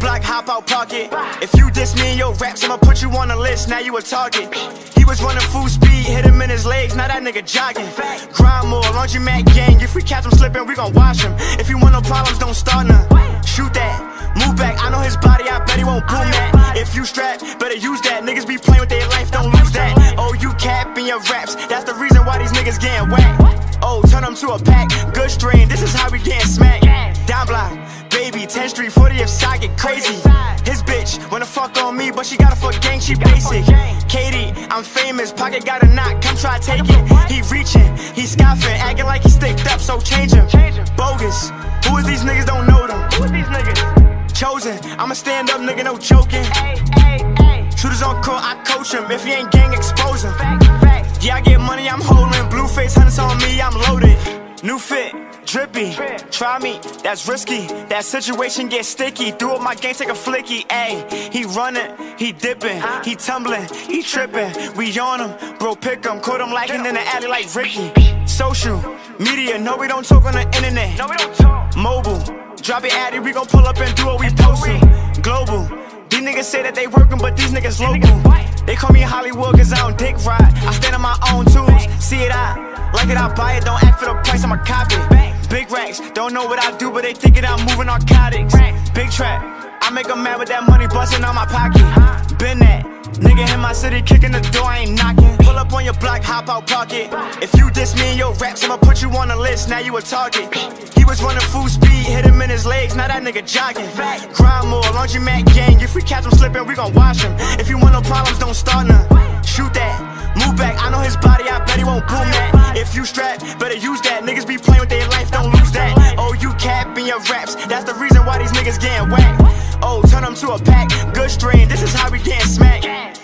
block, hop out pocket. If you diss me in your raps, I'ma put you on the list. Now you a target. He was running full speed, hit him in his legs. Now that nigga jogging. Grind more, laundromat gang. If we catch him slipping, we gon' wash him. If you want no problems, don't start none. Shoot that, move back. I know his body, I bet he won't boom that. If you strap, better use that. Niggas be playing with their life, don't lose that. Oh, you cap in your raps. That's the reason why these niggas getting whacked. Oh, turn them to a pack. Good strain, this is how we getting crazy. His bitch wanna fuck on me, but she gotta fuck gang, she basic. Katie, I'm famous, pocket got a knock, come try take it. He reaching, he scoffing, acting like he sticked up, so change him. Bogus, who is these niggas? Don't know them. Who is these niggas? Chosen, I'm a stand up nigga, no joking. Shooters on court, I coach him. If he ain't gang, expose him. Yeah, I get money, I'm holding. Blue face hunters on me, I'm loaded. New fit, drippy. Try me, that's risky. That situation gets sticky. Do up my game, take a flicky. Ayy, he running, he dipping, he tumbling, he tripping. We on him, bro, pick him. Caught him lacking in the alley like Ricky. Social, media, no, we don't talk on the internet. No, we don't talk. Mobile, drop it addy, we gon' pull up and do what we postin'. Global. These niggas say that they working, but these niggas local. They call me Hollywood cause I don't dick ride. I stand on my own tools. See it, I like it, I buy it. Don't act for the price, I'ma cop it. Big racks, don't know what I do, but they thinking I'm moving narcotics. Big trap, I make make 'em mad with that money busting out my pocket. Uh-huh. Been that. Nigga in my city kicking the door, I ain't knocking. Pull up on your block, hop out pocket. If you diss me in your raps, I'ma put you on the list. Now you a target. He was running full speed, hit him in his legs. Now that nigga jogging. Grind more, laundromat gang. If we catch him slipping, we gon' wash him. If you want no problems, don't start none. Shoot that, move back. I know his body, I bet he won't boom that. If you strap, better use that. Niggas be playing with their life, don't lose that. Oh, you cap in your raps. That's the reason why these niggas getting whacked. Oh, turn them to a pack. Good strain, this is how we getting smacked.